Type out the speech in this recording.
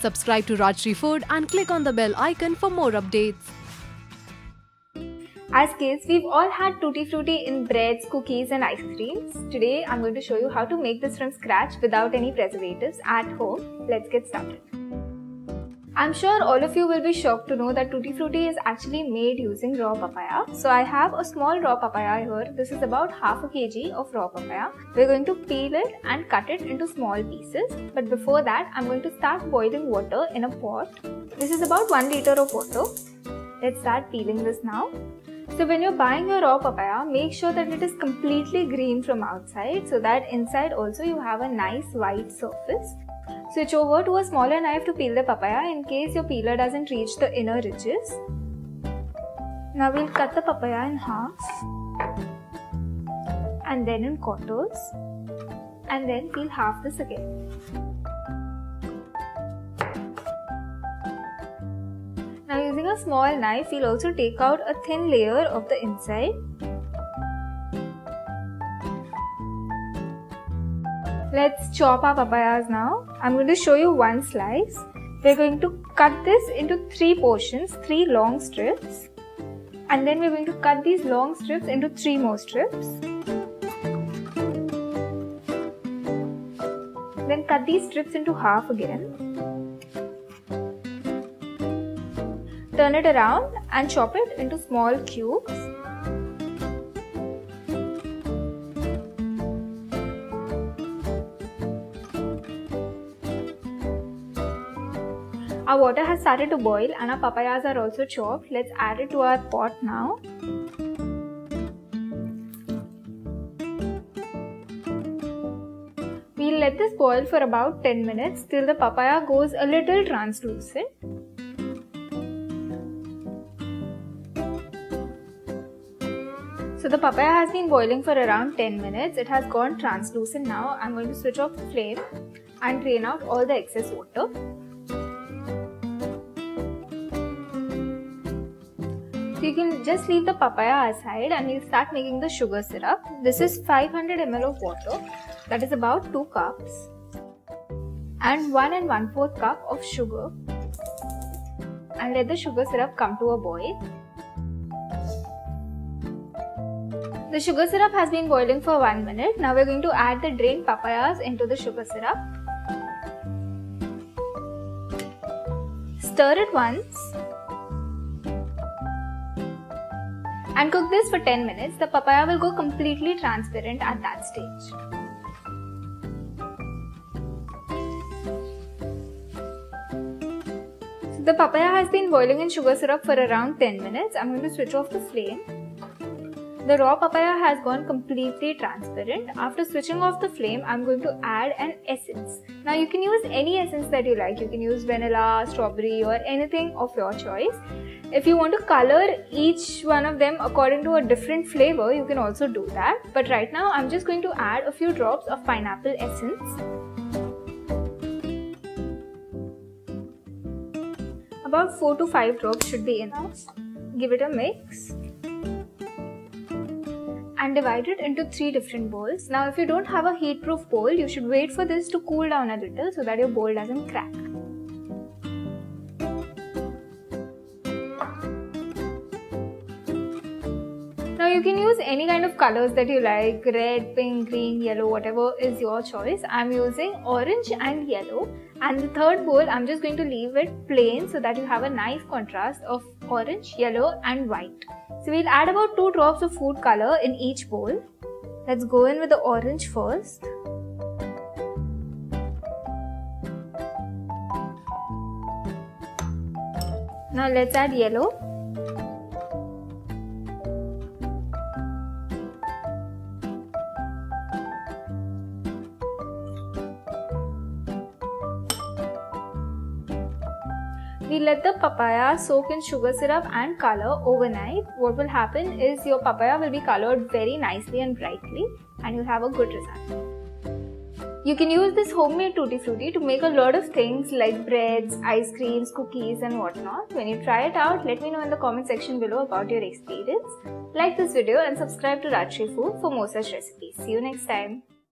Subscribe to Rajshri Food and click on the bell icon for more updates. As kids, we've all had tutti frutti in breads, cookies, and ice creams. Today, I'm going to show you how to make this from scratch without any preservatives at home. Let's get started. I'm sure all of you will be shocked to know that tutti frutti is actually made using raw papaya. So I have a small raw papaya here. This is about half a kg of raw papaya. We're going to peel it and cut it into small pieces. But before that, I'm going to start boiling water in a pot. This is about 1 liter of water. Let's start peeling this now. So when you're buying your raw papaya, make sure that it is completely green from outside so that inside also you have a nice white surface. Switch over to a smaller knife to peel the papaya in case your peeler doesn't reach the inner ridges. Now we'll cut the papaya in half and then in quarters and then peel half this again. Now using a small knife, we'll also take out a thin layer of the inside Let's chop our papayas now. I'm going to show you one slice. We're going to cut this into three portions, three long strips. And then we're going to cut these long strips into three more strips. Then cut these strips into half again. Turn it around and chop it into small cubes. Our water has started to boil and our papayas are also chopped. Let's add it to our pot now. We'll let this boil for about 10 minutes till the papaya goes a little translucent. So the papaya has been boiling for around 10 minutes. It has gone translucent now. I'm going to switch off the flame and drain out all the excess water. You can just leave the papaya aside and we'll start making the sugar syrup. This is 500 ml of water that is about 2 cups and 1 and 1 4th cup of sugar and let the sugar syrup come to a boil. The sugar syrup has been boiling for 1 minute. Now we're going to add the drained papayas into the sugar syrup. Stir it once and cook this for 10 minutes. The papaya will go completely transparent at that stage. So the papaya has been boiling in sugar syrup for around 10 minutes. I'm going to switch off the flame. The raw papaya has gone completely transparent. After switching off the flame, I'm going to add an essence. Now you can use any essence that you like. You can use vanilla, strawberry or anything of your choice. If you want to color each one of them according to a different flavor, you can also do that. But right now, I'm just going to add a few drops of pineapple essence. About 4 to 5 drops should be enough. Give it a mix and divide it into three different bowls. Now if you don't have a heat proof bowl, you should wait for this to cool down a little so that your bowl doesn't crack. Now you can use any kind of colors that you like red, pink, green, yellow, whatever is your choice. I'm using orange and yellow and the third bowl I'm just going to leave it plain so that you have a nice contrast of orange, yellow and white. So we'll add about 2 drops of food color in each bowl. Let's go in with the orange first. Now let's add yellow. We let the papaya soak in sugar syrup and color overnight. What will happen is your papaya will be colored very nicely and brightly and you'll have a good result. You can use this homemade tutti frutti to make a lot of things like breads, ice creams, cookies and whatnot. When you try it out, let me know in the comment section below about your experience. Like this video and subscribe to Rajshri Food for more such recipes. See you next time.